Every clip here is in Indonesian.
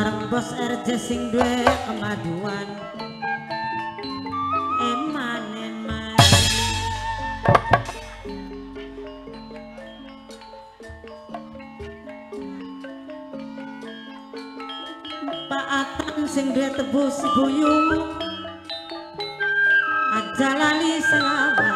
Sarang bos RJ sing duwe Atan sing duwe tebus buyung Aja lali selawas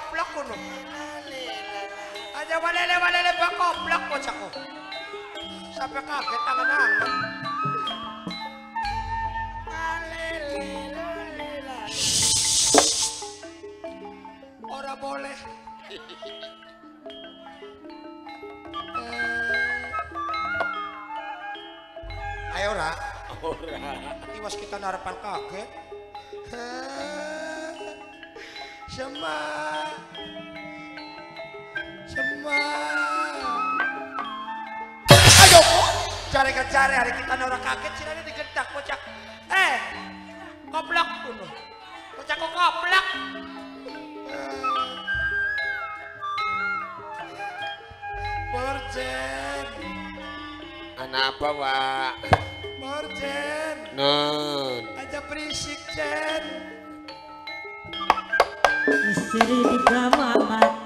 Bocah koplok kuno. Aja walele walele bak koplok bocahku. Sampai kaget tangan-tangan. Ora boleh. Eh. Ayo ora. Iwas kita narapan kaget. Eh. Sema. Ayo. Cari ke cari hari kita orang kaget sih ada digedak bocah. Eh. Koplak dulu. Bocah kok koplak. Eh. Morjen, Kenapa, Pak? Morjen, Nun. aja berisik, Jen. Istri digawa mati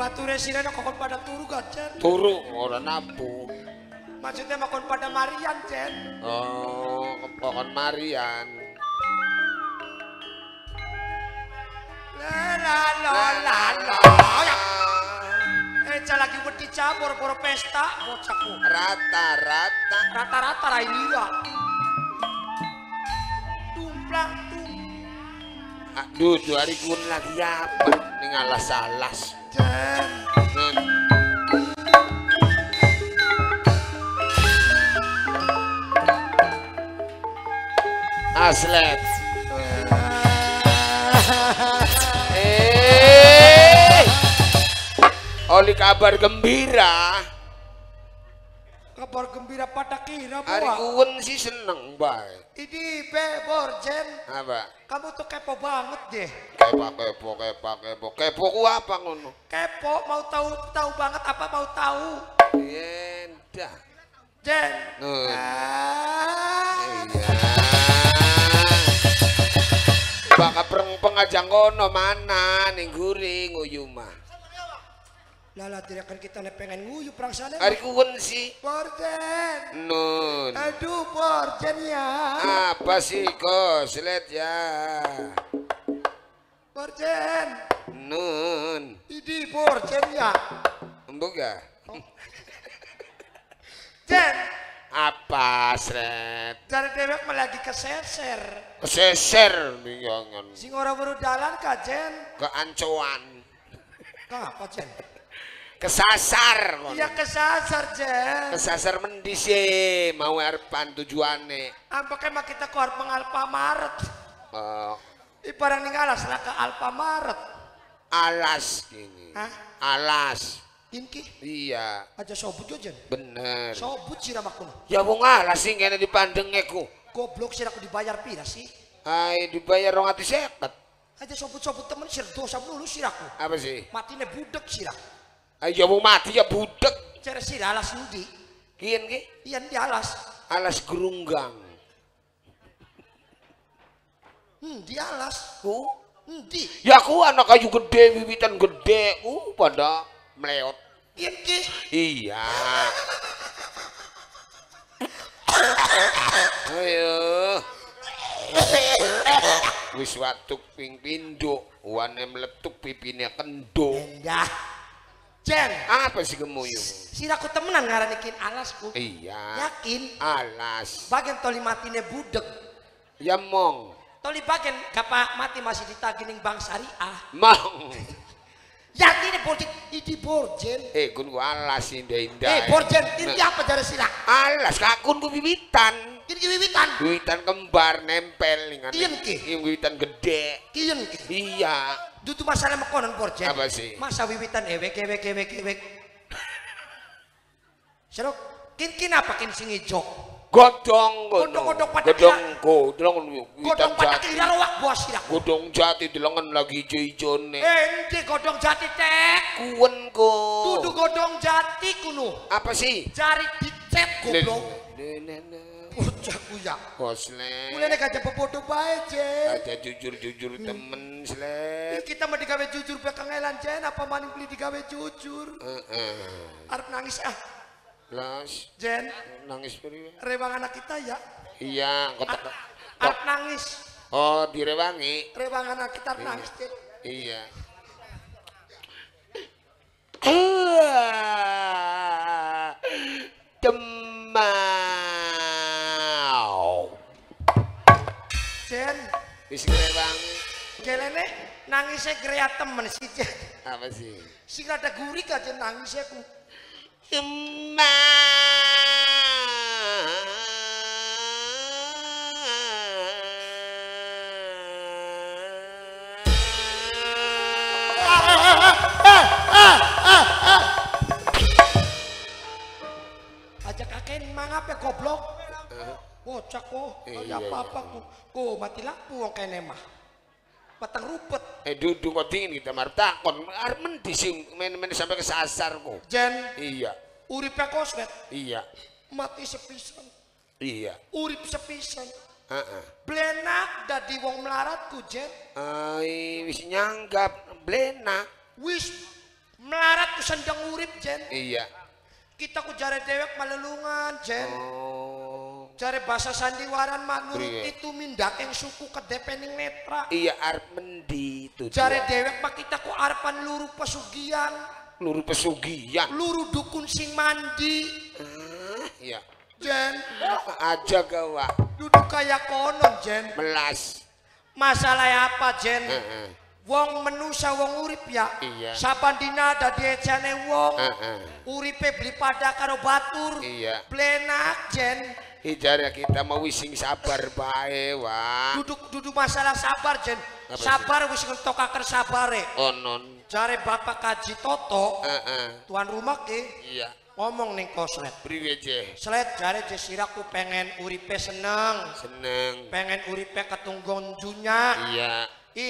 Batu resina kokon pada turu gak, Jen? Turu ora nabu. Maksudnya makan pada Marian, Jen. Oh, pohon Marian. La la la la. Ya. Eh, ca lagi wedi ca boro-boro pesta, bocahku. Rata-rata. Rata-rata rai lira. Tumplang tum, Aduh, dua hari kun lagi apa? Ning alas-alas. Aslet. Eh. Oli kabar gembira. kabar gembira pada kira Hari buah. kuwen sih seneng bae. Ini be Borjen, Apa? kamu tuh kepo banget deh. Kepo kepo kepo kepo kepo ku apa ngono? Kepo mau tahu tahu banget apa mau tahu? Yendah. Jen. Nun. Ah. Iya. Baka pereng aja kono mana ning guri nguyu mah. Lala tidak akan kita pengen nguyu perang sana. Hari kuwen sih. Borjen. Nun. Aduh Borjen ya. Apa sih kos lihat ya. Borjen. Nun. Ini Borjen ya. Embuk ya? Jen. Apa sret? Dari dewek lagi keseser. Keseser bingungan. Sing ora baru dalan ka Jen. Keancuan. Apa Jen? Kesasar. Iya kesasar Jen. Kesasar mendi sih mau arepan tujuane. Ampaknya mah kita keluar peng Alfamaret. Ibarang ning alas lah ke Alfamaret. alas gini. Hah? Alas. Inki. Iya, Aja sobut yo Jen. bener. Sobut sih kuno. Ya wong alas sih kene dipandengku. Goblok sih aku dibayar pira sih? Ai dibayar 250. Aja sobut-sobut temen sih dosa dulu sih aku. Apa sih? Matine budek sih Ai ya wong mati ya budek. Cara sih alas nudi. Kian ki? Iya di alas. Alas gerunggang. Hmm, di alas. Ku? Ndi. Ya aku anak kayu gede, wiwitan gede. Ku pada meleot. Iya. Iya. Ayo. Wis watuk ping pindho, wane meletuk pipine kendo. Ya. Jen, Apa sih gemuyu? siraku temenan ngaranikin alasku. Iya. Yakin. Alas. Bagian toli matine budek. Ya mong. Toli bagian kapa mati masih ditagining bank syariah. Mong. Yakin ini borjen, ini borjen. Eh, kun ku alas indah-indah. Eh borjen, ini apa dari sila? Alas kakun ku wiwitan. Ini wiwitan. Wiwitan kembar nempel dengan Iya, Ki. wiwitan gede. Kian ki. Iya. Dutu masalah mekonon borjen. Apa sih? Masa wiwitan ewek ewek ewek ewek. Serok, kin kin apa kin sing ijo? Godong Godong godong Godong pada jati. lowak buah sila. Godong jati dilengen lagi ijo-ijone. Eh, ente godong jati tek. Kuwen ko. Tudu godong jati kuno. Apa sih? Cari dicet goblok. Bocah kuya. Kosle. Mulai nek aja pebodoh bae, Jen. Aja jujur-jujur temen slet. Kita mau digawe jujur belakang elan, Jen. Apa maning beli digawe jujur? Heeh. Arep nangis ah, Las Jen. nangis priwe? Rewang anak kita ya. Iya, kotak. Arep nangis. Oh, direwangi. Rewang anak kita arep nangis, Jen. Iya. Demau. Jen, Wis ngrewangi. gelene nangisnya gerea temen sih, Jen. Apa sih? Sing rada gurih Jen nangisnya ku. Aja kakek ya kok, Iya, ya apa-apa mati lampu wong kene mah. Patang rupet. Eh duduk kok dingin kita marah takon. Arep mendi sih men-men sampai kesasar kok. Jen, Iya, uripe kosmet, iya, mati sepisan. iya. Urip sepisan. Heeh. Blenak dadi wong melarat ku Jen. Ai wis nyanggap blenak. Wis melarat ku sendang urip Jen. Iya. Kita ku jare dewek malelungan Jen. Oh. Jare bahasa sandiwaran mah nurut Priye? itu mindak yang suku kedepening netra. Iya arep mendi tuh. Jare dewek mah kita ku arepan luru pesugihan. luru pesugihan. Luru dukun sing mandi. Ah, iya. Jen, Aja gawa duduk kayak konon Jen. melas. Masalah apa Jen? Heeh. Wong menusa wong urip ya. Iya. Saban dina dadi ejane wong. Heeh. Uripe beli pada karo batur. Iya. Blenak Jen. Ijar kita mau wising sabar bae, Wah. Duduk duduk masalah sabar Jen. Apa? Sabar wis ngentokaken sabare. Onon. Jare Bapak Kaji Toto, Heeh. tuan rumah ke Iya. ngomong ning koslet. Priwe je? Slet jare je siraku pengen uripe seneng, Seneng. pengen uripe ketunggon dunya. Iya.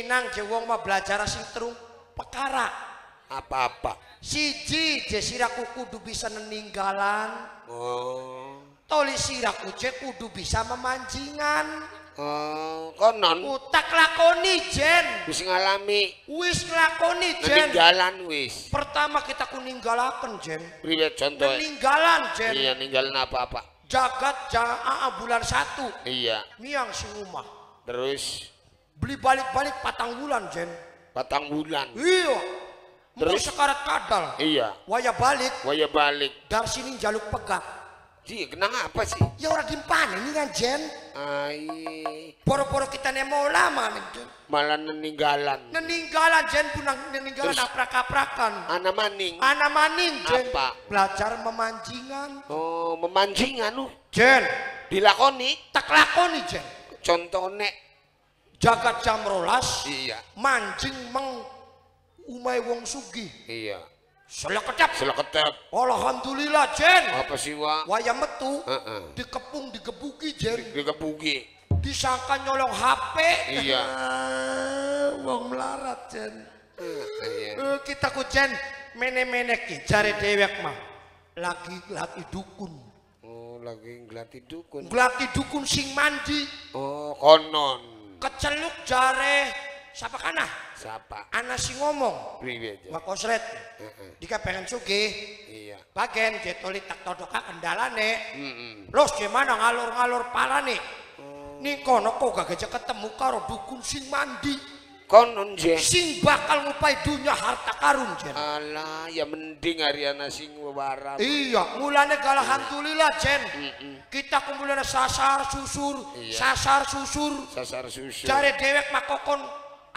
Inang je wong mah belajar sing terung perkara. Apa-apa. Siji je siraku kudu bisa neninggalan. Oh. Toli siraku je kudu bisa memanjingan. Oh, konon Utak lakoni jen. wis ngalami Wis nglakoni jen. peninggalan wis. Pertama kita kuninggalaken jen. Priwe contoh? Peninggalan jen. Iya, ninggalin apa-apa. Jagat jaa bulan satu. Iya. Miang sing rumah. Terus Beli balik-balik patang bulan jen. patang bulan. Iya. Terus sekarat kadal. Iya. Waya balik Waya balik. dari sini jaluk pegak. Ji, kenapa sih? Ya orang di mana ini kan jen. Ai, Poro-poro kita nemo lama nih jen. malah meninggalan. Neninggalan jen punang neninggalan aprak-aprakan. Ana maning. Anak maning jen. Apa? Belajar memanjingan. Oh, memancing anu Jen. dilakoni Tak lakoni jen. contohnya Jagat jam rolas. iya Mancing meng umai wong sugi. iya Selek kedap. seleketep Alhamdulillah jen. apa sih wa Waya metu. Heeh. Dikepung digebuki jen. dikepugi Disangka nyolong HP. Iya. Wong melarat jen. iya Eh, kita ku jen mene-mene ki jare dewek mah. Lagi lagi dukun. oh lagi ngelatih dukun Glati dukun sing mandi. oh konon Keceluk jare siapa kana? siapa Ana sing ngomong. priwe aja Wah kosret. Heeh. Dika pengen sugih. iya Bagian jetoli tak todoka kendalane. Mm-mm. Los gimana ngalur-ngalur palane. Nih kono kok gak gajah ketemu karo dukun sing mandi. konon je Sing bakal ngupai dunia harta karun Jen. alah ya mending Ariana sing warap Iya, mulane galah alhamdulillah Jen. Mm-mm. Kita kumpulan sasar susur, Iya. sasar susur. sasar susu Jare dewek makokon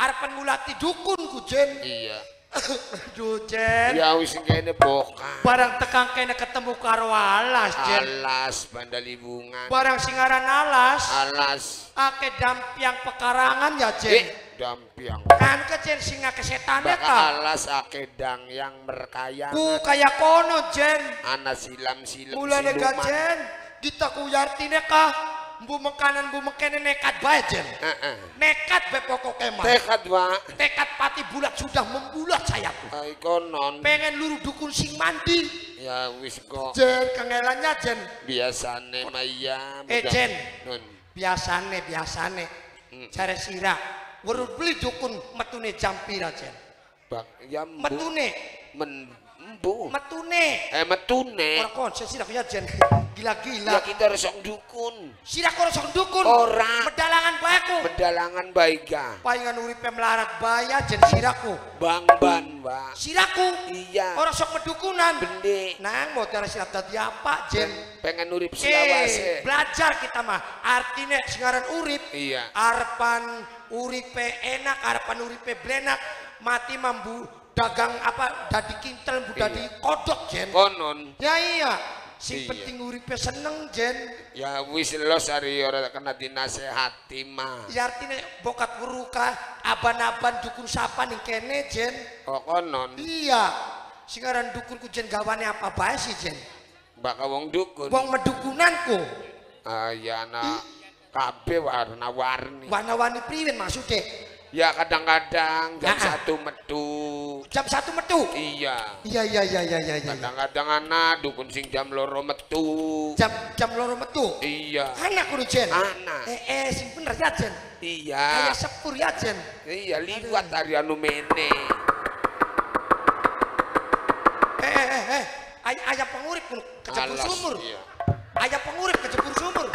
arepen ngulati dukun ku Jen. iya Aduh Jen. ya wis kene boka Barang tekang kene ketemu karo alas Jen. alas bandalibungan Barang singaran alas, alas ake dampiang pekarangan ya Jen. eh dampiang Kan ke Jen singa kesetan Baka ta. alas akedang yang berkaya Ku kaya kono Jen. ana silam silam Mulane siluman. gajen kita ku yartine kah mbu mekanan mbu mekene nekat bae jen. Heeh. Nekat be pokoke mah. tekad wa Tekad pati bulat sudah membulat sayaku. ai konon Pengen luru dukun sing mandi. ya wis kok Jen kengelannya jen. biasane maya Eh, Jen. nun Biasane biasane. Hmm. Jare sira. Weru beli dukun metune jam pira jen. bak ya Metune, men mbu metune. eh metune Ora konsen sira ya jen. ya Gila-gila. kita resok dukun Sira kok sok dukun. Ora. Medalangan baeku. pedalangan baika Palingan uripe melarat baya jen siraku. bang ban wa Siraku. iya Orang sok medukunan. bende Nang mau tiara silat dadi apa, Jen? pengen urip Eh, selawase belajar kita mah. Artinya singaran urip. iya Arpan uripe enak, arpan uripe blenak. Mati mambu dagang apa dadi kintel, bu dadi kodok, Jen. konon Ya iya. Sing Iya. penting uripe seneng, Jen. ya wis los hari ora kena dinasehati mah Ya artinya bokat wuruka, aban-aban dukun sapa nih kene, Jen. kok konon Iya. Singaran dukunku Jen gawane apa bae sih, Jen? bakal wong dukun Wong medukunanku. ah ya anak kabeh warna-warni Warna-warni priwen maksudnya. ya kadang-kadang jam Nah, ah. satu metu Jam satu metu. iya Iya iya iya iya iya. iya. kadang-kadang anak dukun sing jam loro metu Jam jam loro metu. iya Anak kudu Jen. Anak. Eh eh sing bener ya Jen. iya Kayak sepur ya Jen. iya liwat hari anu mene Eh eh eh eh. Ay ayah pengurip kudu kecebur Alas, sumur. iya. Ayah pengurip kecebur sumur.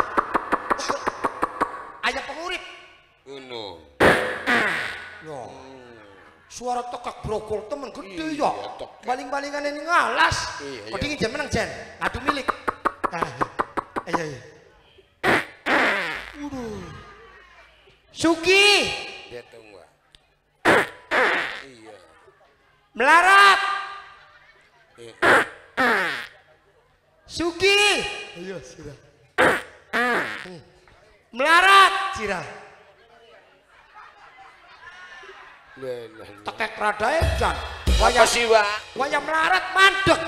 ayah pengurip. ngono Yo. Suara tokak brokol temen gede Iya, ya. Baling-balingan ini ngalas. Iya, iya. dingin Jen menang Jen. Adu milik. Ah, iya iya. Waduh. Sugi dia tunggu iya melarat. Iya. Sugi. Ayo sira. Hmm. Melarat sira. Lah, lah, lah. Tekek radae jan. Sih, Pak? Wayang melarat mandek.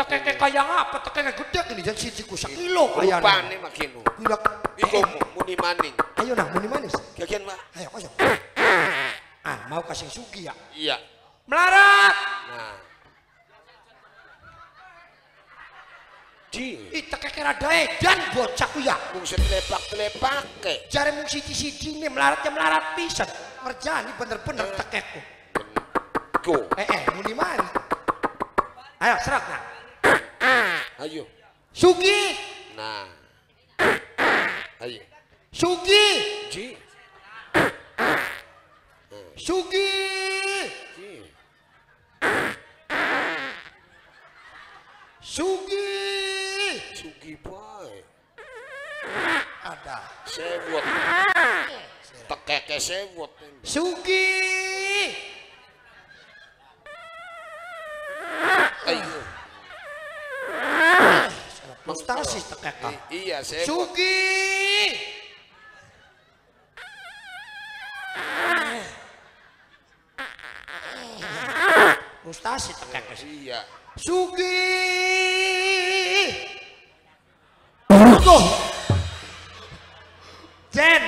Tekeke kaya apa? Tekeke gede gini jan siji ku sekilo kaya. Rupane makino. Gila. Iku Eh, muni maning. Ayo nah muni manis. Gagian, Pak. Ayo ayo. Ah, mau kasih sugi ya. Iya. Melarat. Nah. Di. Ih tekeke rada edan bocah ku ya. Mung setelepak-telepake. Jare mung siji-siji nih melarat ya melarat pisan. Ngerjani bener-bener tekeku. Go. Eh eh muni manis. Ayo serak nah. Ayo. Sugi. Nah. Ayo. Sugi. Ji. Sugi. Ji. Sugi. Sugi boy. Ada. Sewot. Tekeke sewot. Sugi. Ayo. Mustasi tekeka. I- Iya, sewot. Sugi. Mustasi tekeka. Iya. Sugi. Tuh. Jen,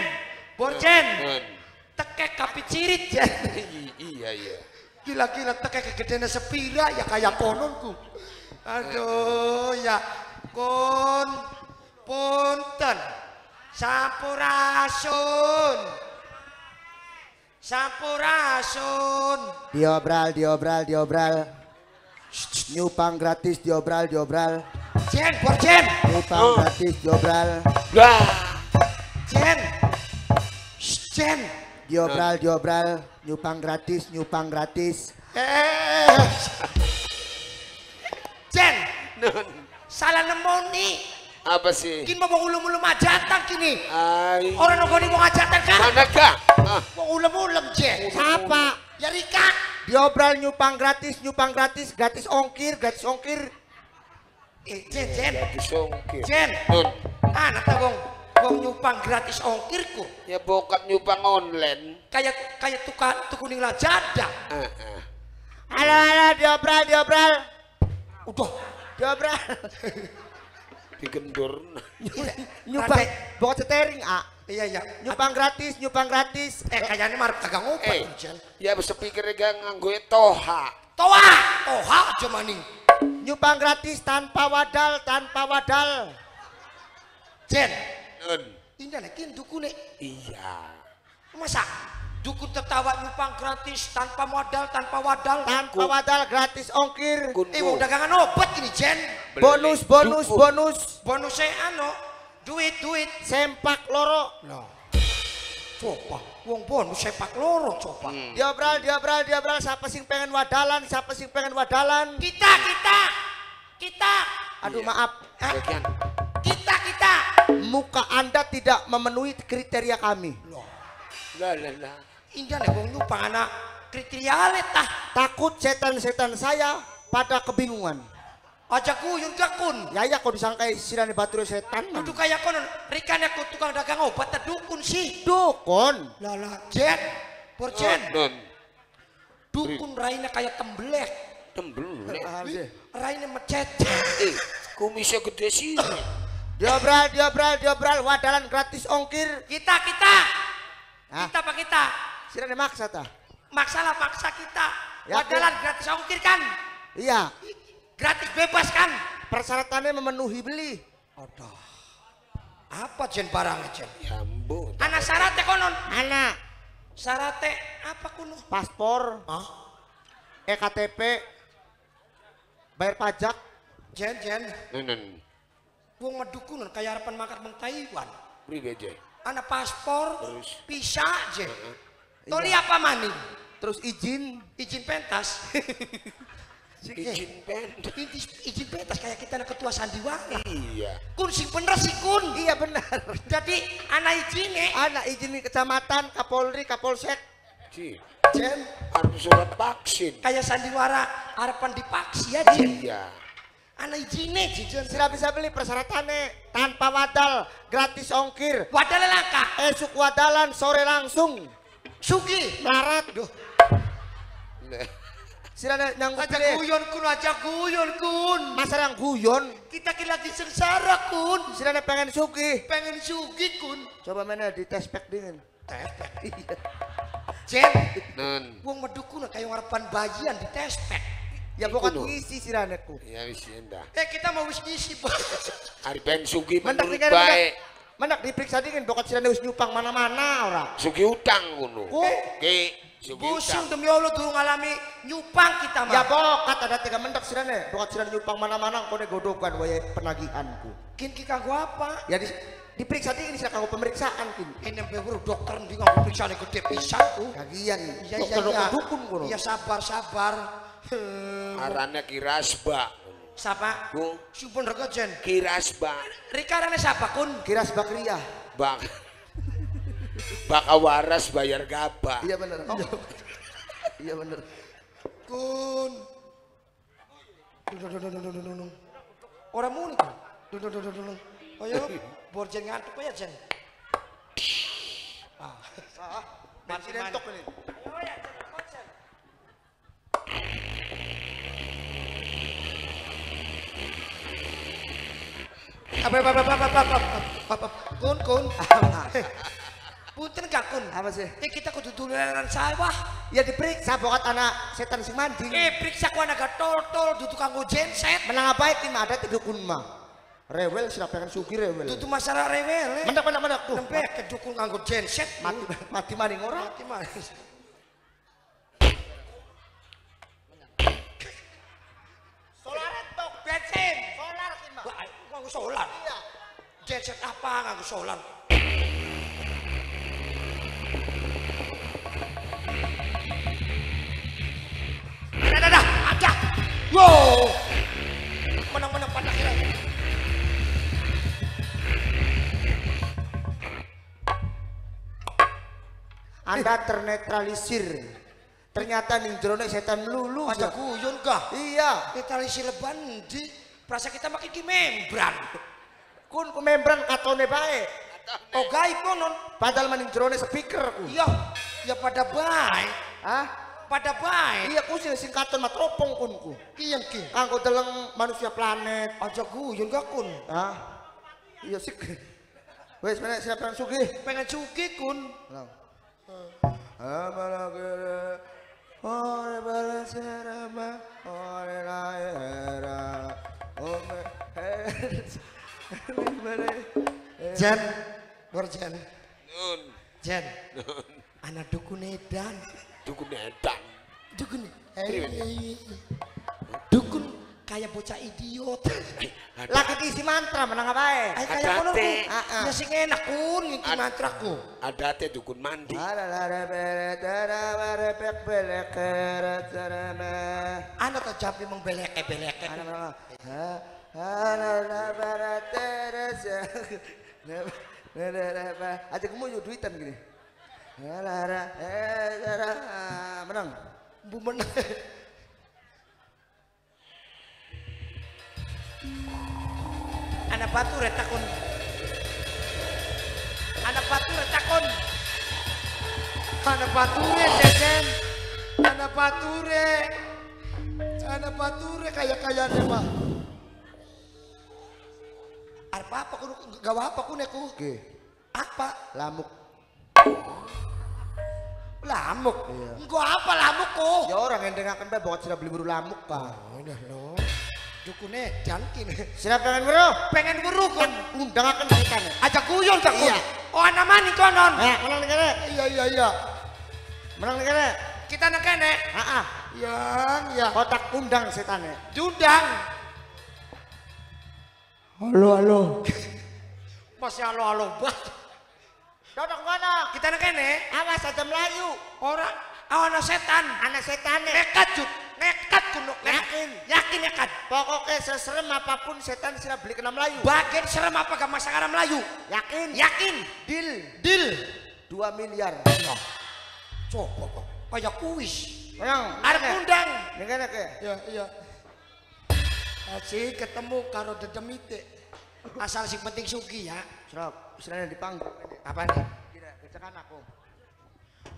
Borjen, Men. tekek kapi cirit Jen. I- Iya, iya. Gila-gila tekek kegedean sepira ya kayak kononku. Aduh ya kon punten sampurasun sampurasun Diobral, diobral, diobral. Nyupang gratis, diobral, diobral. Jen Borjen Nyupang Oh. gratis, diobral. Lah. Jen Jen Diobral, diobral. Nyupang gratis, nyupang gratis. eh Jen Nun. salah nemoni Apa sih? kini mau ulum-ulum ajatan kini Ay. orang nongoni mau ajatan kan Mana kak? Ah. mau ulum-ulum Jen Siapa? ya Rika Diobral, nyupang gratis, nyupang gratis. Gratis ongkir, gratis ongkir. eh Jen Jen Lagi songkir. Jen Nun. anak tau wong nyupang gratis ongkirku Ya bokap nyupang online. kayak kayak tukang tukuning lajada Ah, ah. Halo, halo, diobral, diobral. udah Diobral. Digendur. Nyupang, bawa setering, ah. iya iya Nyupang gratis, nyupang gratis. eh kayaknya marah kagak ngobat Eh. Ya bisa pikir gak nganggo toha. toa toha aja maning Nyupang gratis tanpa wadal, tanpa wadal. Jen Nun. ini nih kin dukune Iya. masa dukun tertawa nyupang gratis tanpa modal tanpa wadal Tanpa wadal, gratis ongkir. Kun eh mau dagangan obat gini Jen Beli Bonus, bonus, dukun. bonus. bonusnya anu duit duit Sempak loro. Lah. Coba, wong bonus sepak loro coba. Hmm. Diobral, diobral, diobral. Siapa sing pengen wadalan? Siapa sing pengen wadalan? Kita, kita, kita, Aduh Iya. maaf, Bagian. kita, kita. Muka anda tidak memenuhi kriteria kami. Loh, Lah lah lah. indah nih wong nyupang anak kriteria letah. Takut setan-setan saya pada kebingungan. Aja kuyun kakun. Ya ya kau disangkai sirane batur setan. Kudu kayak konon, rikan aku tukang dagang obat dukun sih. Dukun. Lala, Jen, Porjen, Nun. dukun raina kayak tembelek. Tembel. Ah, sih. Raina mecet. Eh, kumisnya gede sih. Diobral, diobral, diobral. Wadalan gratis ongkir. Kita, kita. Hah? Kita apa kita? Sirane maksa ta? Maksalah maksa kita. Ya, Wadalan gratis ongkir kan? Iya. Gratis bebas kan? Persyaratannya memenuhi beli. Aduh. Apa jen barangnya jen? Ya ampun. Anak syaratnya konon. Anak, Syaratnya apa kuno? paspor, Hah? EKTP, bayar pajak, Jen jen. Nun nun. Wong medukunan kayak harapan makan meng Taiwan. Beri beja. Anak paspor, Terus? bisa jen. Toli apa maning? terus izin. Izin pentas. Izin pen. Izin, izin pentas kayak kita anak ketua sandiwara. Iya. Kun sing bener sih kun. Iya benar. Jadi anak izinnya. Anak izin di kecamatan, Kapolri, Kapolsek. Ci. Jen. Harus surat vaksin. Kayak sandiwara harapan dipaksi ya jen. Iya. Anak izinnya jen. Sudah bisa beli persyaratannya tanpa wadal, gratis ongkir. Wadah langka. Esuk wadalan, sore langsung. Sugi. Melarat. Duh. Sirana nyangkut Aja guyon kun, aja guyon kun. Masa yang guyon. Kita ki lagi sengsara kun. Sirana pengen sugih. Pengen sugi kun. Coba mana di tes pack dingin. Iya. Jen, Nun. wong medukun kayak ngarepan bayian di tespek. Ya Iku pokok lho. ngisi siranaku. Ya wis endah. Eh kita mau wis ngisi, Bos. Hari ben sugi menurut baik. mendak diperiksa dingin pokok sirana wis nyupang mana-mana ora. Sugi utang ngono. Oh. Ki, sugi Busung demi Allah tuh ngalami nyupang kita mah. Ya pokok ada tiga mendak sirana. Pokok sirana nyupang mana-mana kau godokan wae penagihanku. Kin ki kanggo apa? Ya di, diperiksa dingin sirana kanggo pemeriksaan kin. Ini baru dokter ndi nganggo periksaan gede pisan ku. Kagian. Iya iya iya. dukun kono. Iya sabar sabar. Hmm. Arane kirasba. Siapa? Ku Sumpun rego Jen. kirasba. Rikarane siapa kun? Kiras Bakriah. Bak. Baka waras bayar gaba. Iya bener. Oh. iya bener. Kun. Orang muni kun. Dung, dung, dung, dung, dung. Ayo, bor Jen ngantuk ya Jen. Ah. Mati rentok ini. Apa apa apa apa apa apa apa kun kun. Punten gak kun? Apa sih? Eh kita kudu dolanan sawah. Ya diperiksa pokok anak setan sing mancing. Eh periksa ku anak tol-tol duduk kanggo genset. Menang apa itu mah ada tiga kun mah. Rewel sudah pengen sugi rewel. Dudu masalah rewel. Mendak mendak mendak tuh. Kedukun kanggo genset. Mati mati maning orang. Mati mah. Solar tok bensin. Solar kin mah. Wah, nganggo solar. Iya. Genset apa nganggo solar? Ada ada ada. Wow. Menang-menang pada kira. Anda ternetralisir. Ternyata ning jerone setan lulu. Ada guyon kah? Iya. Kita isi leban di perasa kita makin ki membran. Kun ku membran katone bae. Oh gaib konon. Padahal maning jerone speaker ku. Iya, ya pada baik, Hah? pada baik. Iya ku sing sing katon mah teropong kun ku. Kian ki. Kanggo deleng manusia planet. Aja guyon gak kun. Hah? Iya sik. Wes mana siapa yang sugih? Pengen cuki kun. Lang. Amalagere ore balaserama ore laera ome Jan, Bor Jan, Nun. Jan. Anak dukun edan. Dukun edan. Dukun. Eh, Dukun kayak bocah idiot. Lagi isi mantra menang apa Ay kayak. Ah, ah. Ya sing enak kun ngiki Ad- mantraku. Ada teh dukun mandi. Anak tak jampi membeleke-beleke. Aja kamu yuk duitan gini. Menang. Bu menang. Anak batu retakun. Anak batu retakun. Anak bature jajan. Anak bature. Anak bature kayak kayaknya mah. Apa apa kun gawa apa kun aku? Oke, Apa? lamuk. Lamuk. Iya. Gua apa lamuk kok? Ya orang yang dengarkan bae bawa sudah beli buru lamuk pak. Oh. Dukune jankin. Sudah pengen buru? Pengen buru kun. Undang akan kaitan. Aja guyon tak. Iya. Oh anak mani konon. Eh, menang negara. Iya iya iya. Menang negara. Kita nak kene. Ah, ah. Yang ya. Kotak undang setannya. Diundang. Halo, halo. Masih halo halo bah. Dodok mana? Kita nak kene. Awas aja Melayu. Orang awana setan. Anak setannya. Nekat cut. Nekat kun. Yakin? Yakin nekat. Pokoknya seserem apa pun setan sila beli kena Melayu. Bagian serem apa gak masak arah Melayu? Yakin? Yakin. Deal. Deal. 2 miliar. Coba kok. Kayak kuis. Menang. Arep undang. Negara ke? Iya, iya. Aci ketemu karo dedemite. Asal sing penting sugi ya. Serap. Istilahnya dipanggil. Apa nih? Kira, kecekan aku.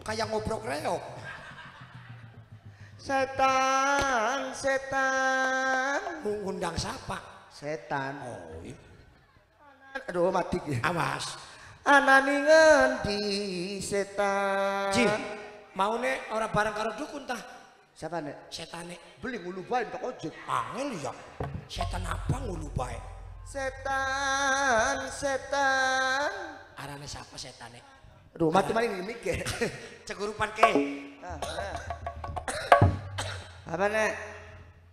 Kayak ngobrol reok. Setan, setan. Ngundang siapa? Setan. Oh, iya. Aduh mati ya. Awas. Anani ngendi setan. Ji, mau nih orang bareng karo dukun tah? Siapa nek? Setane. Beli ngulu bae tak ojek. Angel ya. Setan apa ngulu bae? Setan, setan. Arane siapa setane? Aduh mati mana ini mikir. Cegurupan ke. Ah, ah. Apa nek?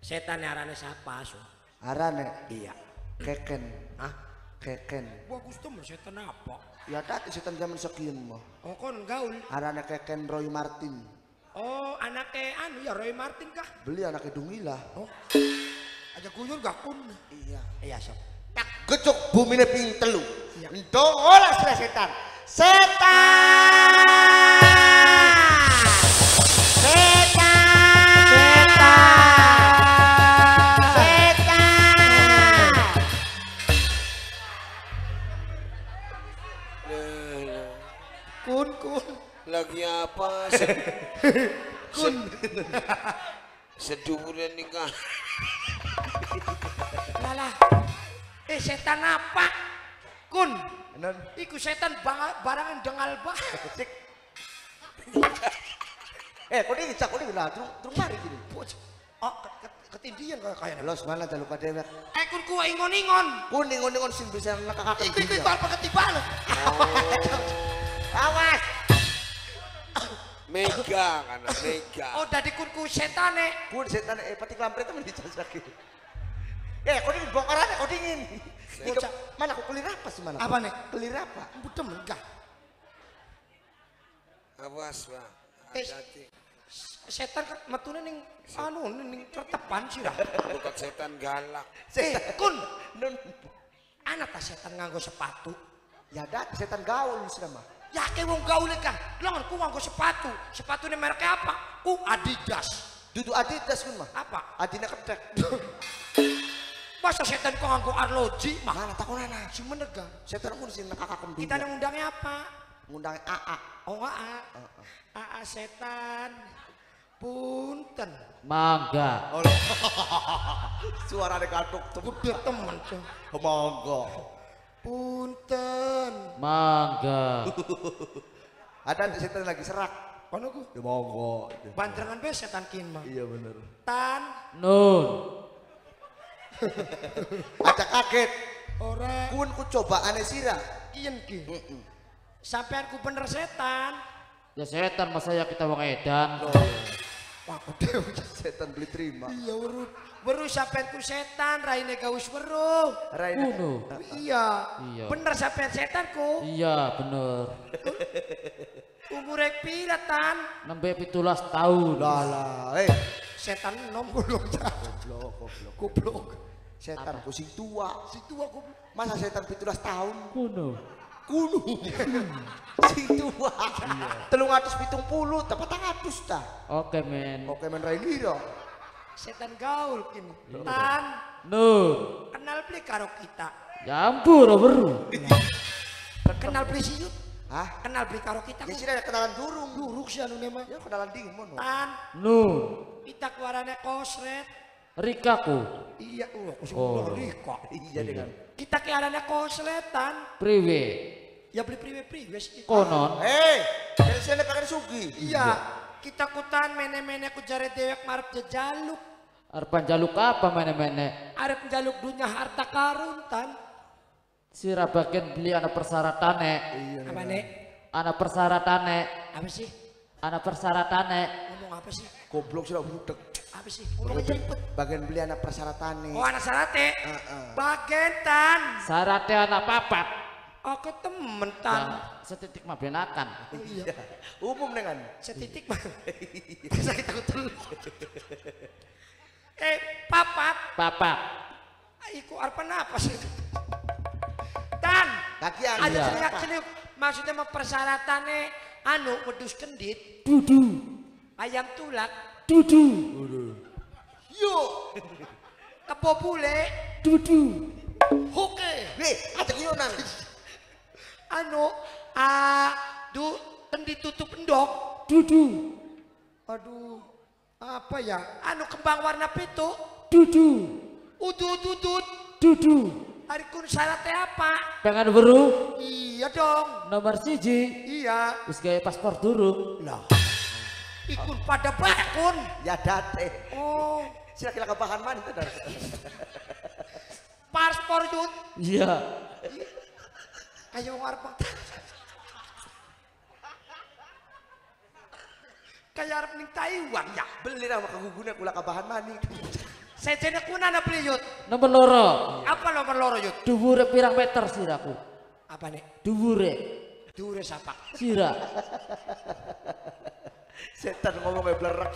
Setane arane siapa, Su? Arane Iya. keken, Hah? keken. Bagus tuh setan apa? Ya tadi setan zaman sekian mah. Oh kon gaul. Arane keken Roy Martin. Oh anaknya anu ya Roy Martin kah? Beli anaknya Dungila. Oh. Aja guyur gak kun. Iya. Iya sob. Tak gecuk bumi ping telu. Iya. Ndong olah sudah setan. Setan. Setan. Lagi apa? Kun. Seduren nikah. Lalah. Eh setan apa? Kun. Non. Iku setan barangan dengal bah. Eh, kau ini cak, kau ini lah, terus terus mari gini. Oh ke- ke- ketindian kayak kayaknya. Los mana tak lupa dewek. Eh kun ku ingon-ingon. Kuning kuning sing bisa ngakak Iku iku apa ketiban? Awas. Mega kan, mega. Oh dari kun ku setane. Kun setan eh pati klampret temen dicocok. Eh, kau ini bongkar aja, kau dingin. Bocah. Mana kau kelir apa sih mana? Apa, Nek? Kelir apa? Budem enggak. Awas, Pak. Eh. Hati-hati. Setan metune ning anu ning kertepan sih dah. Bukan setan galak. Eh kun. Non. Anak ta setan nganggo sepatu. Ya dat setan gaul sih mah. Ya ke wong gaul kan. Longan ku nganggo sepatu. Sepatu ini mereknya apa? Ku Adidas. Dudu Adidas kun mah. Apa? Adina ketek. Masa setan kok nganggo arloji mah? Mana takon ana? Si menega. Setan kun sing kakak kem Kita yang undangnya apa? ngundang AA. Oh AA. AA setan. Punten. Mangga. Suara de katuk Gede temen tuh. Monggo. Punten. Mangga. Ada setan lagi serak. Kono ku. Ya monggo. Banterangan be setan kin mah. Iya bener. Tan. Nun. Aja kaget. Ora. Kun ku coba aneh sira. Kian ki. Sampean ku bener setan. Ya setan masa ya kita wong edan. Wah, gede. Setan beli terima. Iya weru. Weru sampean ku setan, raine gaus weru. Raina. Uno. Iya. Iya. Bener sampean setan ku. Iya bener. Umure pira tan? Nembe pitulas tahun. Lah lah, eh. Setan nom gulung Goblok, goblok. Goblok. Setan ku sing tua. Si tua goblok. Masa setan 17 tahun? Kuno. Kuno. sing tua. Pitung puluh, tepat atus ta. Oke men. Oke men Rainiro. Setan gaul kini. Tan, Nun. kenal beli karo kita. Ya ampun weru. Kenal beli siut. Hah? Kenal beli karo kita. Ya sih ada kenalan durung. Duruk sih anu nema. Ya kenalan dingin mono. Tan, Nun. kita keluarannya kosret. Rikaku. Iya, uh, aku sih Oh. udah Riko. Iya dengan. Kita kearannya kosletan. Priwe. Ya beli priwe priwe sih. Konon. Hei, dari sini pakai sugi. Iya. Kita kutan mene-mene ku jare dewek marep jejaluk. Arpan jaluk apa mene-mene. Arep jaluk dunia harta karun tan. Sira bagian beli anak persyaratannya. Apa nek? Anak persyaratannya. Apa sih? Anak persyaratannya. Ngomong apa sih? Goblok sudah budek. Apa sih? Ngomong cepet. Bagian beli anak persyaratan nih. Oh anak sarate. Heeh. Bagen tan. Syaratnya anak papat. Aku temen Yang tan. setitik mah benakan. Iya. Umum dengan. Setitik mah. Saya takut dulu. Eh, papat. Papat. Iku arep apa sih? Tan. Kakian. Aja Iya. teriak celiuk. Maksudnya mah persyaratannya anu wedus kendit, Dudu. ayam tulak, Dudu. yuk. Kebo bule, Dudu. hoke. Nih, ada kionan. Anu, ah, du kendit tutup endok. Dudu. Aduh, Apa ya? Anu kembang warna pitu. Dudu. Udut udut. Dudu. Hari kun syaratnya apa? Pengen weru Iya dong. nomor siji. Iya. Wis gawe paspor durung. Lah. Ikun pada bakun. Ya date. Oh. Sila kira kebahan mana itu dari. Paspor yun. Iya. Kayak wong arep Kayak arep ning Taiwan ya. Beli nama keguguna kula kebahan mana Sejene kuna na beli yut. Nomor loro. Apa nomor loro yut? Dhuwure pirang meter siraku? Apa nih? Dhuwure. Dure sapa? Sira. Setan ngomong kayak belerek.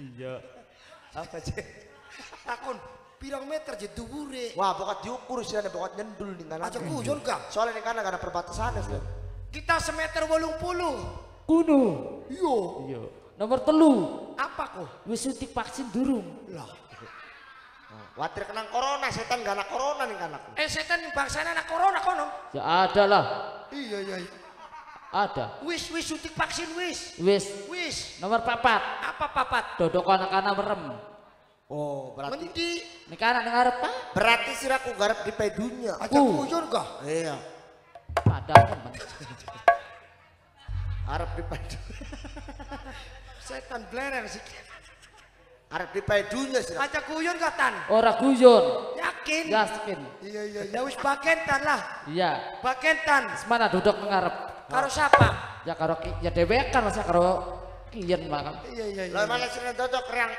Iya. Apa sih? Takon pirang meter je dure. Wah, bokat diukur sih ada bokat nyendul nih kanan. Aja guyon ka. Soalnya nih kanan ada perbatasan ya. Kita semeter wolung puluh. Kuno. Iya. Iya. Nomor telu. Apa kok? Wis suntik vaksin durung. Lah. Watir kenang corona, setan gak anak corona nih kanak. Eh setan yang bangsana anak corona kono. Ya ada lah. Iya iya. iya. Ada. Wis wis suntik vaksin wis. Wis. Wis. Nomor papat. Apa papat? Dodok anak-anak merem. Oh, berarti Mendi. Yang ngarep pak. berarti sih aku garap di pedunya. Aja Uh. guyon ka. Iya, Padahal teman. Arab di pedu. Setan blereng sih. Arab di pedunya sih. Aja guyon ka tan. Ora guyon. Yakin? Yakin. Iya iya. Ya wis bakentan lah. Iya. Bakentan. Semana duduk ngarep. Karo siapa? Ya karo ya dewek kan masa karo kiyen makan. Iya iya iya. Lah mana sih cocok yang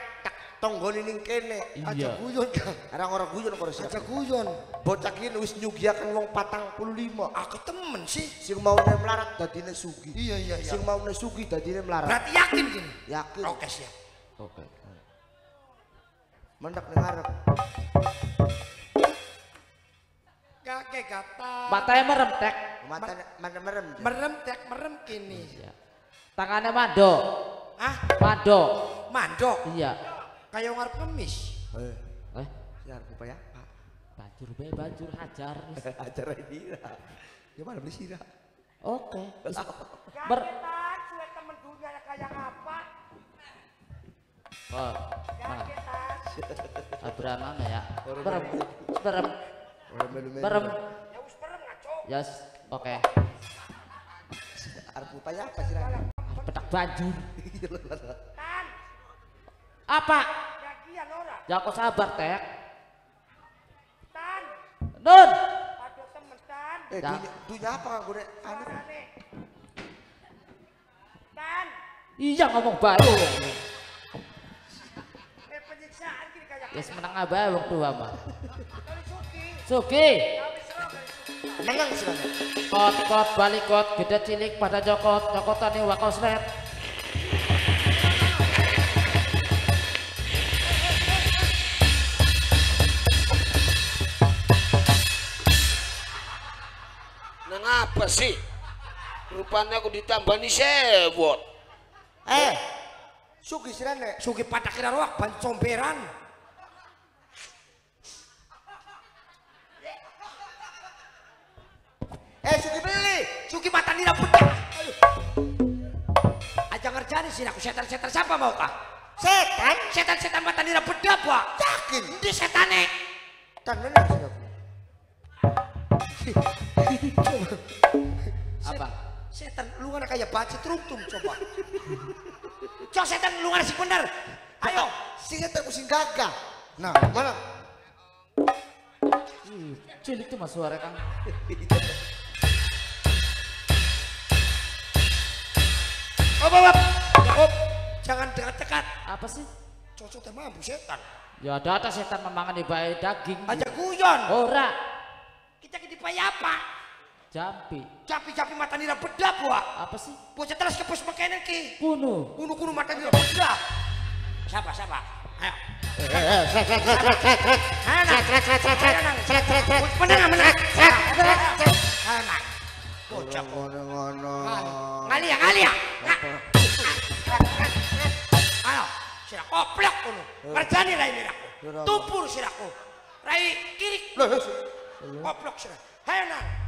tak tonggoni ning kene. Aja Iya. guyon ka. Orang orang guyon karo sih. Aja guyon. Bocah kini wis nyugiakan wong patang puluh lima. Aku temen sih. Sing mau melarat dadine sugi. Iya iya iya. Sing mau sugi dadine melarat. Berarti yakin gini. Yakin. Oke siap. Oke. Mendak ning Arab. Kakek kata. Matanya merem tek. Mata mana merem. Merem tek merem kini. Iya. Tangannya mando. Ah, Mando. mandok. Iya. Kayak ngarep ngemis. Eh, Eh, ya apa ya? Pak. bajur be bajur hajar. Ajar ini. Gimana beli sirah? Oke. Ber suwe temen dunia kayak apa? Oh, mana? Abraham mana ya? Berem. Berem. Berem. Ya wis merem ngaco. Yes. Oke. Arab upaya apa sirah? Petak bajur. Apa? yakian ora. Ya kok sabar tek. Tan, Nun. aduh temen tan. Eh, Ya. dunia, dunia apa kan gue anu? Tan, Iya ngomong baru. eh penyiksaan gini kayak Yes menang abah roh kali suki. Menang sirah. Kot kot balik kot gede cilik pada jokot jokotan nih sih? Rupanya aku ditambani sewot. Eh, sugi sirah nek. Suki pada kira roak ban comberan. Eh, sugi beli. Suki mata nira. Aduh. Aja ngerjani sih aku setan-setan siapa mau kah? Setan. Setan-setan mata nira bedak, Pak. Yakin. Di setane. Sirah. Apa? Setan lu kan kayak baci trumtum coba. Cok setan lu sih bener. Ayo. Setan pusing gagah. Nah, mana? Ih, Cilik tuh mas suara kan. Op, op, op. Op. Jangan dekat-dekat. Apa sih? Cocok teh mampu setan. Ya ada ada setan memangan di bayi daging. Aja guyon. Ora. Kita kita payah apa? Jampi. Capi-capi mata nira bedak, Pak. Apa sih? Bocah terus ke pos makanan ki. Kuno. Kuno-kuno mata nira bedak. Siapa, siapa? Ayo. Ngali ya, ngali ya. Ayo, sira koplok kuno. Kerjani rai miraku. Tumpur siraku. Rai kiri. Koplok sira. Ayo nang.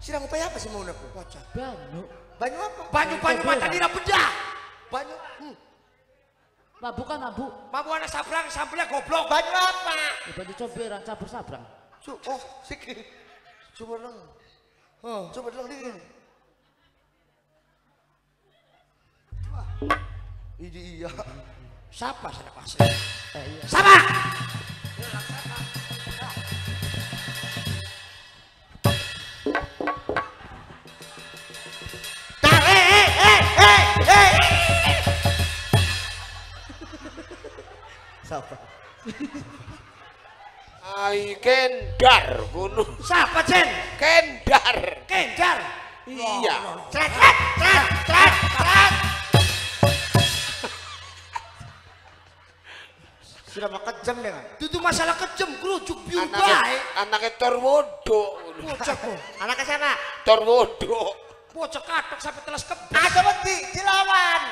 Sirah upaya apa sih mau aku? Bocah. Banyu. Banyu apa? Banyu-banyu mata nira bedah. Banyu. Hmm. Mabuk kan mabuk. Mampu anak sabrang, sambelnya goblok. Banyu apa? Ya bantu coberan cabur sabrang. Su oh, siki. Coba dong. Oh, coba dong nih. Wah. Ini iya. Siapa saya pasti? Eh iya. Siapa? Siapa? Ai kendar gunung. Siapa Jen? Kendar. Kendar. Iya. Cret, cret, cret, cret, cret. Sudah mau kejam deh kan? Itu masalah kejem, kerucuk biur Anaknya baik. anaknya Torwodo. Bocah kok. Anaknya siapa? Torwodo. Bocah katok sampai telas kebun. Ada beti, dilawan.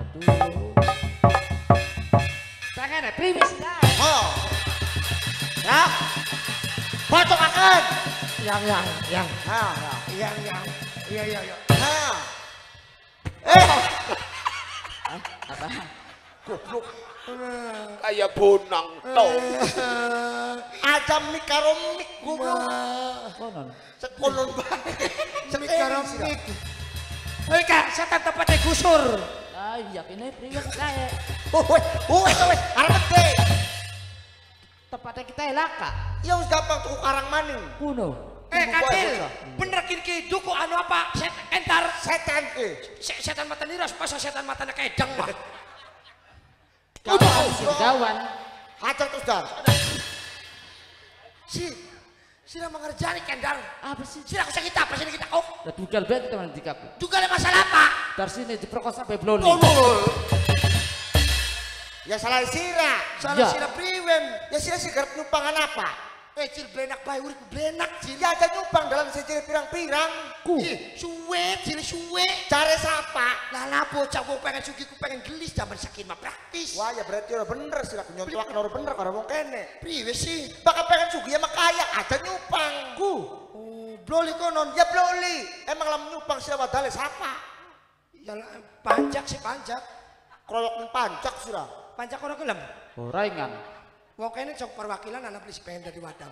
Aduh. Ya, primis ya. Oh. Ya. Pocok akan. Yang yang yang nah. yang yang. Iya iya iya. Nah. Eh, Apa? goblok. Kayak bonang tau. Ada mik karo mik goblok. Konon. Sekonon banget. Mikaro mik. Hei kak, setan tempatnya gusur. Iya ini primis saya. Woi, woi, woi, arep gede. Tempatnya kita elaka. Ya wis gampang tuku karang maning. Kuno. Eh kacil, bocah. bener kini ki duku anu apa? Set entar. Setan eh. Se- Setan mata niras, masa setan matanya kedang mah. Kawan, kawan. Hajar terus dar. Si, sila mengerjani kendar. Apa sih? Sila kusah kita apa sini kita kok? Lah dugal banget teman di kaku. Juga ada masalah apa? Dari sini diperkosa sampai bloli. Ya salah sira. Salah Ya. sila priwen. Ya sira sih garap nyumpangan apa? Eh cil blenak bayi urip blenak cil. Ya ada nyumpang dalam sejarah pirang-pirang. Ku. Ih, suwe cil suwe. Cari siapa? Lala bocah gua pengen sugi ku pengen gelis zaman sakit mah praktis. Wah ya berarti orang bener sih aku nyontohaken orang bener kalau wong kene. Priwe sih. Bakal pengen sugi ya makaya ada nyupang. Ku. Oh, bloli konon. Ya bloli. Emang lam nyupang sira wadale siapa? Ya lah, panjak sih panjak. Kroyok pancak sira. Panjak orang gelem. Gorengan. Wong kene sok perwakilan anak beli sepeda di wadang.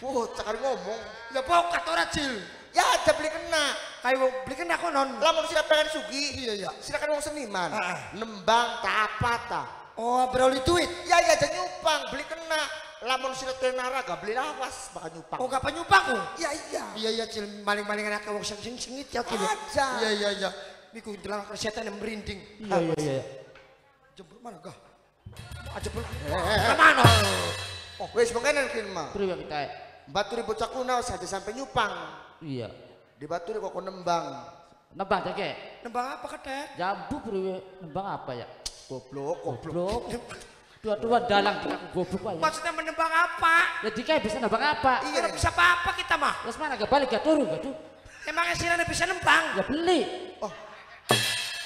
Wuh, cakar ngomong. Ya pokat ora cil. Ya aja beli kena. Kayak beli kena konon. Lamun sira pengen sugi. Iya, iya. Sira kan wong seniman. Ah. Nembang tak apa ta. Oh, beroli duit. Ya ya aja nyupang beli kena. Lamun sira tenara gak beli lawas bakal nyupang. Oh, gak penyumpang ku? Iya iya. Iya iya cil maling-maling anak wong sing sing sengit ya cil. Aja. Iya iya iya. Niku dalam kesehatan yang merinding. Iya iya iya. Jemput mana gah? Aja belum. Ke mana? Oh, wis mengkenan kin mah. Priwe kita. Baturi bocah kuno saja sampai nyupang. Iya. Di Baturi kok nembang. Nembang jake. Nembang apa ketek? Jambu priwe nembang apa ya? Goblok, goblok. Dua-dua dalang di aku goblok aja. Maksudnya menembang apa? Ya dika bisa nembang apa? Iya, bisa apa-apa kita mah. Terus mana gak balik gak turun gak tuh? Emangnya sirane bisa nembang? Ya beli.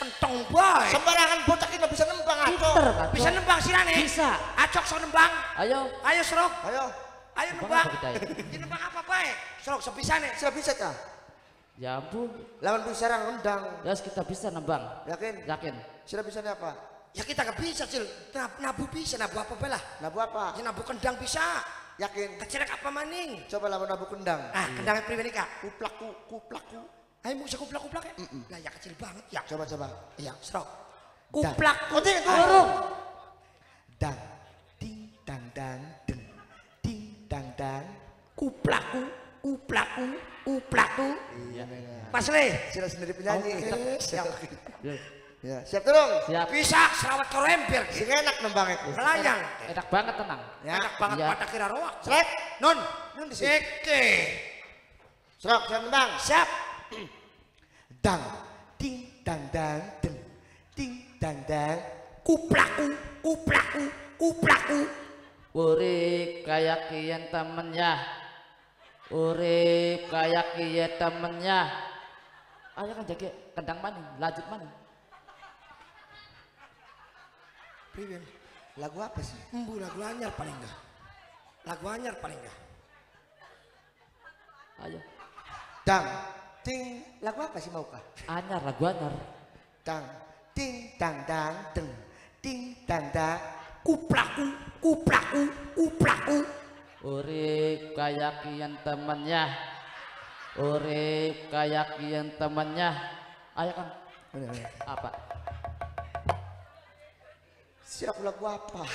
Entong bae. Sembarangan bocah ini bisa nembang aco. Pinter kan? Bisa nembang sirane? Bisa. Acok sok nembang. Ayo. Ayo serok. Ayo, Ayo Nembang nembang. apa kita ya? Ini nembang apa bae? Serok sebisane. sira bisa kah? Jambu. Lawan bisa orang nendang. Ya kita bisa nembang. Yakin? Yakin. Sira bisa nih apa? Ya kita gak bisa cil. Nab- Nabu bisa, nabu apa belah? Nabu apa? Ya nabu kendang bisa. Yakin? Kecerek apa maning? Coba lawan nabu kendang. Ah, kendangnya pribadi kak. Kuplaku, kuplaku. Ayo mau kuplak-kuplak ya? Lah ya kecil banget ya. Coba coba. Iya, serok. Kuplak. Oh, ting, Turun. Dang, ding, dang, dang, deng, ding, dang, dang. Kuplaku, kuplaku, kuplaku. Iya. Pas le. Sira sendiri penyanyi. Siap. Ya, Ya, siap turun. Siap. Bisa serawat koremper. Sing enak nembangnya ku. Melayang. Enak banget tenang. Ya. Enak banget Iya. pada kira roak. Sret. Non. Nun di sini. Eke. Serok, siap nembang. Siap. Dang, ding, dang, dang, deng, ding, dang, dang. Kuplaku, kuplaku, kuplaku. Urip kayak kian temennya. Urip kayak kian temennya. Ayo kan jaga kendang mana? Lanjut mana? Priwen. Lagu apa sih? Embu lagu anyar paling enggak. Lagu anyar paling enggak. Ayo. Dang, ting lagu apa sih mau kah? Anyar lagu anyar. Dang ting dang dang deng ting dang dang Kuplaku, kuplaku, kuplaku. Urip kayak kian temennya. Urip kayak kian temennya. Ayo kan. Mana? Apa? Siap lagu apa?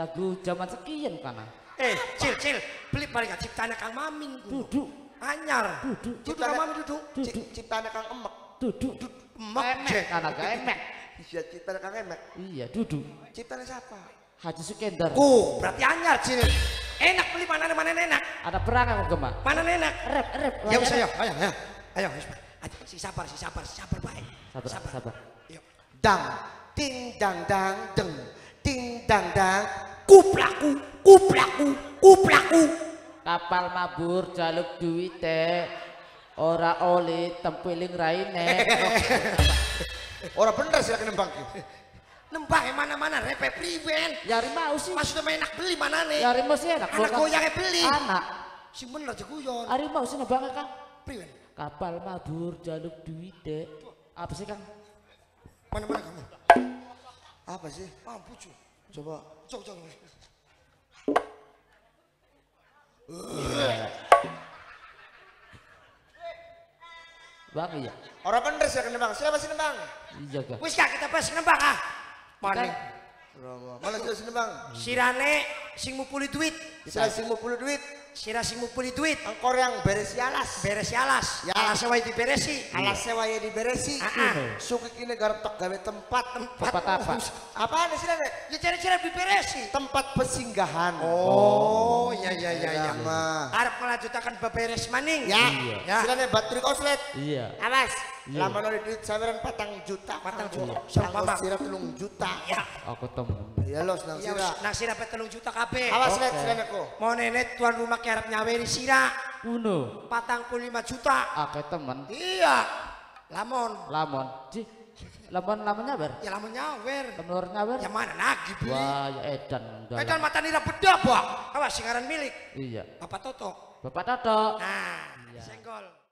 Lagu zaman sekian kana. Eh, cil, cil. Beli paling gak ciptanya Kang Mamin. Duduk, Anyar. duduk, Duduk Kang Mamin duduk. duduk, Ciptaan Kang Emek. duduk. Emek, Emek Cek. kana gak emek. Iya ciptaan Kang Emek. Iya, duduk. Ciptaan siapa? Haji Sukendar. Oh, berarti anyar, cil. Enak beli mana mana enak. Ada perang aku gemak. Mana enak. Rep, rep. Ya wis ayo, ayo, ayo. Ayo, wis. Ayo, si sabar, si sabar, si sabar baik. Sabar, sabar. Yuk. Dang ting dang dang deng ting dang dang Kuplaku, kuplaku, kuplaku. Kapal mabur jaluk duwite. Ora oli tempiling raine. Orang bener sih nembang. Nembang yang mana-mana repe priben. Yari mau sih. Maksudnya main enak beli mana nih? Yari mau sih enak. Anak goyangnya beli. Anak. Si bener aja guyon. Ari mau sih nebang kang. Priben. Kapal mabur jaluk duwite. Apa sih kang? Mana-mana kamu? Apa sih? Ah, pucu. Coba. Cok, cok. Bang iya. Orang bener sih nembang. Siapa sih nembang? Iya kang. Wis kita pas nembang ah. Mana? Mana sih nembang? Sirane sing mupuli duit. Bisa sing mau puluh duit. Sira sing mupuli duit. Angkor yang beresi alas. Beresi alas. Ya. Alas sewa diberesi. Alas sewa ya diberesi. Ah, ah. Suki kini garap tok gawe tempat. Tempat apa? Apaan sih Nek? Ya cari-cari diberesi. Tempat pesinggahan. Oh, iya iya iya iya. mah. Arep melanjutkan beberes maning. Ya, Ya. silane bateri koslet. Iya. Awas, Iya. lama nol duit saweran patang juta. Patang juta. Bang? sirah telung juta. Ya. Aku temen. Ya los nang Ya sirah. wis nang sira telung juta kabeh. Awas let silane ko. Mau nenek tuan rumah ki arep nyaweri sira Uno. patang puluh lima juta. Aku temen. Iya. Lamon. Lamon. Ji. Lamon lamon nyawer. Ya lamon nyawer. Lamon nyawer. Ya mana lagi beli? Wah, ya edan. dalam. Medan mata nira beda, Bang. Awas singaran milik. Iya. Bapak Toto. Bapak Toto. Nah, senggol.